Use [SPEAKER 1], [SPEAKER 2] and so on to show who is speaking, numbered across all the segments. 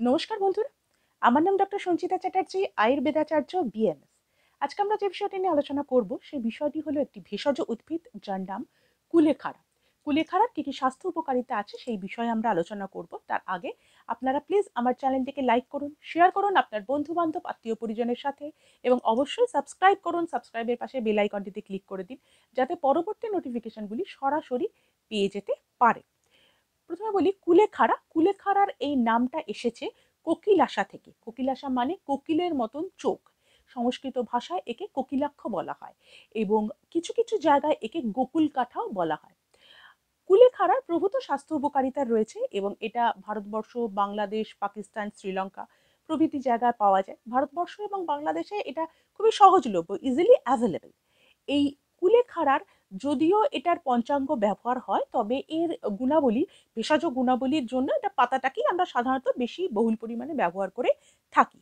[SPEAKER 1] নমস্কার বন্ধুরা, আমার নাম ডক্টর সঞ্চিতা চ্যাটার্জি, আয়ুর্বেদাচার্য বিএমএস আজকে আমরা যে বিষয়টি নিয়ে আলোচনা করব, সেই বিষয়টি হলো একটি ভেষজ উদ্ভিদ যার নাম কুলেখাড়া। কুলেখাড়ার কী কী স্বাস্থ্য উপকারিতা আছে সেই বিষয়ে আমরা আলোচনা করব। তার আগে আপনারা প্লিজ আমার চ্যানেলটিকে লাইক করুন শেয়ার করুন আপনার বন্ধু বান্ধব আত্মীয় পরিজনের সাথে এবং অবশ্যই সাবস্ক্রাইব করুন সাবস্ক্রাইবের পাশে বেল আইকনটিতে ক্লিক করে দিন, যাতে পরবর্তী নোটিফিকেশনগুলি সরাসরি পেয়ে যেতে পারে। প্রথমে বলি কুলেখাড়া। কুলেখাড়ার এই নামটা এসেছে কোকিলাসা থেকে। কোকিলাসা মানে কোকিলের মতন চোখ। সংস্কৃত ভাষায় একে কোকিলাক্ষ বলা হয় এবং কিছু কিছু জায়গায় একে গোকুল কাঠাও বলা হয়। কুলেখাড়ার প্রভূত স্বাস্থ্য উপকারিতা রয়েছে এবং এটা ভারতবর্ষ, বাংলাদেশ, পাকিস্তান, শ্রীলঙ্কা প্রভৃতি জায়গায় পাওয়া যায়। ভারতবর্ষ এবং বাংলাদেশে এটা খুবই সহজলভ্য ইজিলি অ্যাভেলেবেল এই কুলেখাড়ার যদিও এটার পঞ্চাঙ্গ ব্যবহার হয়, তবে এর গুণাবলী ভেষজ গুণাবলীর জন্য এটা পাতাটাকেই আমরা সাধারণত বেশি বহুল পরিমাণে ব্যবহার করে থাকি।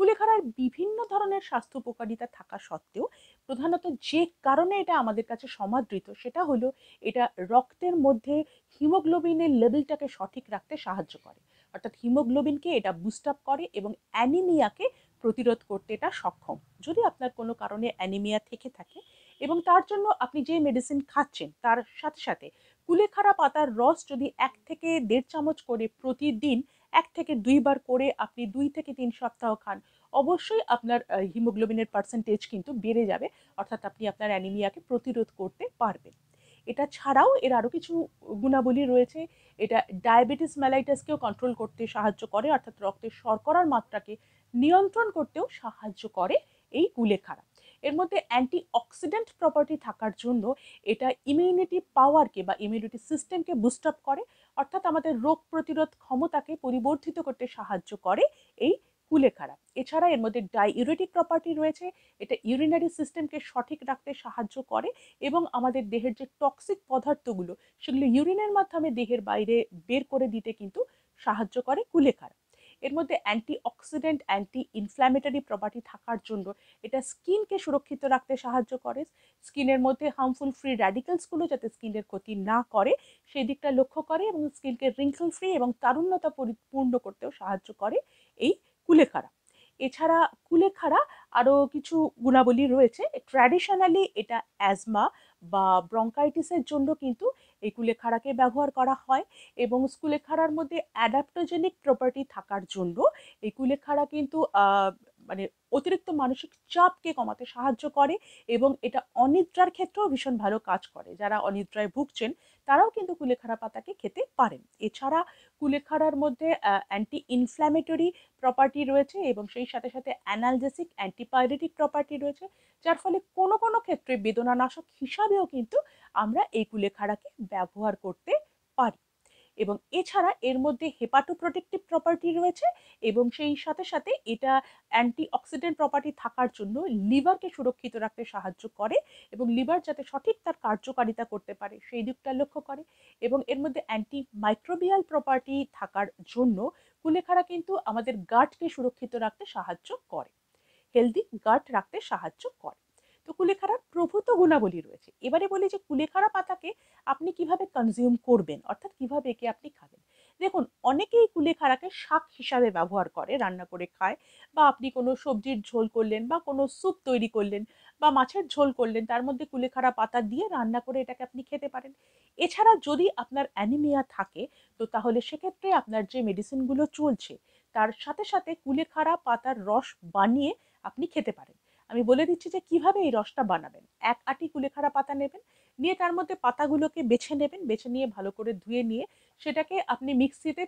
[SPEAKER 1] কুলেখাড়ার বিভিন্ন ধরনের স্বাস্থ্য উপকারিতা থাকা সত্ত্বেও প্রধানত যে কারণে এটা আমাদের কাছে সমাদৃত সেটা হলো এটা রক্তের মধ্যে হিমোগ্লোবিনের লেভেলটাকে সঠিক রাখতে সাহায্য করে। অর্থাৎ হিমোগ্লোবিনকে এটা বুস্ট আপ করে এবং অ্যানিমিয়াকে প্রতিরোধ করতে এটা সক্ষম। যদি আপনার কোনো কারণে অ্যানিমিয়া থেকে থাকে এবং তার জন্য আপনি যে মেডিসিন খাচ্ছেন, তার সাথে সাথে কুলেখাড়া পাতার রস যদি এক থেকে দেড় চামচ করে প্রতিদিন, এক থেকে দুইবার করে আপনি দুই থেকে তিন সপ্তাহ খান, অবশ্যই আপনার হিমোগ্লোবিনের পার্সেন্টেজ কিন্তু বেড়ে যাবে, অর্থাৎ আপনি আপনার অ্যানিমিয়াকে প্রতিরোধ করতে পারবেন। এটা ছাড়াও এর আরও কিছু গুণাবলী রয়েছে, এটা ডায়াবেটিস ম্যালাইটাসকেও কন্ট্রোল করতে সাহায্য করে, অর্থাৎ রক্তের শর্করার মাত্রাকে নিয়ন্ত্রণ করতেও সাহায্য করে এই কুলেখাড়া। এর মধ্যে অ্যান্টি অক্সিডেন্ট প্রপার্টি থাকার জন্য এটা ইমিউনিটি পাওয়ারকে বা ইমিউনিটি সিস্টেমকে বুস্ট আপ করে, অর্থাৎ আমাদের রোগ প্রতিরোধ ক্ষমতাকে পরিবর্ধিত করতে সাহায্য করে এই কুলেখাড়া। এছাড়া এর মধ্যে ডাইউরেটিক প্রপার্টি রয়েছে, এটা ইউরিনারি সিস্টেমকে সঠিক রাখতে সাহায্য করে এবং আমাদের দেহের যে টক্সিক পদার্থগুলো, সেগুলো ইউরিনের মাধ্যমে দেহের বাইরে বের করে দিতে কিন্তু সাহায্য করে কুলেখাড়া। এর মধ্যে antioxidant anti inflammatory property থাকার জন্য এটা স্কিনকে সুরক্ষিত রাখতে সাহায্য করে। স্কিনের মধ্যে হার্মফুল ফ্রি র্যাডিক্যালসগুলো যাতে স্কিনের ক্ষতি না করে, সেই দিকটা লক্ষ্য করে এবং স্কিনকে রিঙ্কল ফ্রি এবং তারুণ্যতা পরিপূর্ণ করতেও সাহায্য করে এই কুলেখাড়া। এছাড়া কুলেখাড়া আরও কিছু গুণাবলী রয়েছে। ট্র্যাডিশনালি এটা অ্যাজমা বা ব্রঙ্কাইটিসের জন্য কিন্তু এই কুলেখাড়াকে ব্যবহার করা হয় এবং কুলেখাড়ার মধ্যে অ্যাডাপ্টোজেনিক প্রপার্টি থাকার জন্য এই কুলেখাড়া কিন্তু মানে অতিরিক্ত মানসিক চাপকে কমাতে সাহায্য করে এবং এটা অনিদ্রার ক্ষেত্রেও ভীষণ ভালো কাজ করে। যারা অনিদ্রায় ভুগছেন, তারাও কিন্তু কুলেখাড়া পাতাকে খেতে পারেন। এছাড়া কুলেখাড়ার মধ্যে অ্যান্টি ইনফ্ল্যামেটরি প্রপার্টি রয়েছে এবং সেই সাথে সাথে অ্যানালজেসিক অ্যান্টিপাইরেটিক প্রপার্টি রয়েছে, যার ফলে কোনো কোনো ক্ষেত্রে বেদনানাশক হিসাবেও কিন্তু আমরা এই কুলেখাড়াকে ব্যবহার করতে পারি। এবং এছাড়া এর মধ্যে হেপাটোপ্রোটেক্টিভ প্রপার্টি রয়েছে এবং সেই সাথে সাথে এটা অ্যান্টি অক্সিডেন্ট প্রপার্টি থাকার জন্য লিভারকে সুরক্ষিত রাখতে সাহায্য করে এবং লিভার যাতে সঠিক তার কার্যকারিতা করতে পারে সেই দিকটা লক্ষ্য করে এবং এর মধ্যে অ্যান্টি মাইক্রোবিয়াল প্রপার্টি থাকার জন্য কুলেখাড়া কিন্তু আমাদের গাটকে সুরক্ষিত রাখতে সাহায্য করে। হেলদি গাট রাখতে সাহায্য করে। কুলেখাড়ার প্রভূত গুণাবলী রয়েছে। এবারে বলি যে কুলেখাড়া পাতাকে আপনি কীভাবে কনজিউম করবেন, অর্থাৎ কীভাবে একে আপনি খাবেন? দেখুন, অনেকেই কুলেখাড়াকে শাক হিসাবে ব্যবহার করে, রান্না করে খায়, বা আপনি কোনো সবজির ঝোল করলেন, বা কোনো স্যুপ তৈরি করলেন, বা মাছের ঝোল করলেন, তার মধ্যে কুলেখাড়া পাতা দিয়ে রান্না করে এটাকে আপনি খেতে পারেন। এছাড়া যদি আপনার অ্যানিমিয়া থাকে, তো তাহলে সেক্ষেত্রে আপনার যে মেডিসিনগুলো চলছে, তার সাথে সাথে কুলেখাড়া পাতার রস বানিয়ে আপনি খেতে পারেন। আমি বলে দিচ্ছি যে কীভাবে এই রসটা বানাবেন? এক আটি কুলেখাড়া পাতা নেবেন, নিয়ে তার মধ্যে পাতাগুলোকে বেছে নেবেন, বেছে নিয়ে ভালো করে ধুয়ে নিয়ে সেটাকে আপনি মিক্সিতে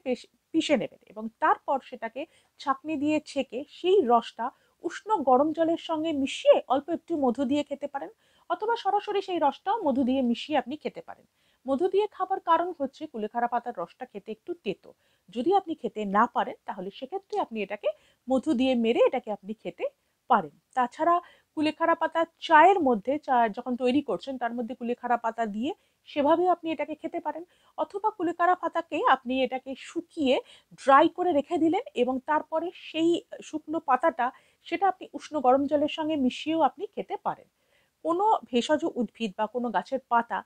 [SPEAKER 1] পিষে নেবেন এবং তারপর সেটাকে ছাঁকনি দিয়ে ছেঁকে সেই রসটা উষ্ণ গরম জলের সঙ্গে মিশিয়ে অল্প একটু মধু দিয়ে খেতে পারেন অথবা সরাসরি সেই রসটাও মধু দিয়ে মিশিয়ে আপনি খেতে পারেন। মধু দিয়ে খাবার কারণ হচ্ছে কুলেখাড়া পাতার রসটা খেতে একটু তেতো। যদি আপনি খেতে না পারেন তাহলে সেক্ষেত্রে আপনি এটাকে মধু দিয়ে মেরে এটাকে আপনি খেতে পারেন। তাছাড়া কুলেখাড়া পাতা চায়ের মধ্যে চা যখন তৈরি করছেন, তার মধ্যে কুলেখাড়া পাতা দিয়ে সেভাবেও আপনি এটাকে খেতে পারেন। অথবা কুলেখাড়া পাতাকে আপনি এটাকে শুকিয়ে ড্রাই করে রেখে দিলেন এবং তারপরে সেই শুকনো পাতাটা সেটা আপনি উষ্ণ গরম জলের সঙ্গে মিশিয়েও আপনি খেতে পারেন। কোনো ভেষজ উদ্ভিদ বা কোনো গাছের পাতা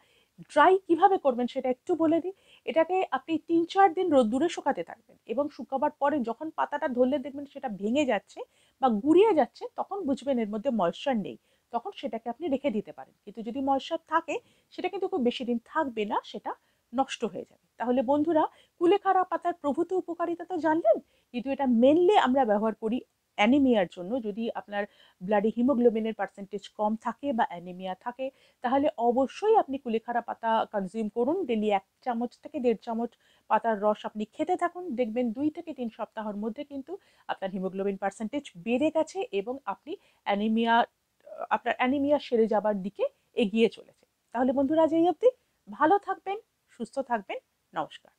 [SPEAKER 1] ড্রাই কীভাবে করবেন সেটা একটু বলে দিই। এটাকে আপনি তিন চার দিন রোদ্দুরে শুকাতে থাকবেন এবং শুকাবার পরে যখন পাতাটা ধরলে দেখবেন সেটা ভেঙে যাচ্ছে বা গুড়িয়ে যাচ্ছে, তখন বুঝবেন এর মধ্যে ময়শ্চার নেই। তখন সেটাকে আপনি রেখে দিতে পারেন। কিন্তু যদি ময়শ্চার থাকে, সেটা কিন্তু খুব বেশি দিন থাকবে না, সেটা নষ্ট হয়ে যাবে। তাহলে বন্ধুরা, কুলেখাড়া পাতার প্রভূত উপকারিতা তো জানলেন, কিন্তু এটা মেনলি আমরা ব্যবহার করি অ্যানিমিয়ার জন্য যদি আপনার ব্লাডে হিমোগ্লোবিনের পার্সেন্টেজ কম থাকে বা অ্যানিমিয়া থাকে, তাহলে অবশ্যই আপনি কুলেখাড়া পাতা কনজিউম করুন। ডেলি এক চামচ থেকে দেড় চামচ পাতার রস আপনি খেতে থাকুন। দেখবেন দুই থেকে তিন সপ্তাহের মধ্যে কিন্তু আপনার হিমোগ্লোবিন পার্সেন্টেজ বেড়ে গেছে এবং আপনি অ্যানিমিয়া আপনার অ্যানিমিয়া সেরে যাবার দিকে এগিয়ে চলেছে। তাহলে বন্ধুরা এই অবধি। ভালো থাকবেন, সুস্থ থাকবেন। নমস্কার।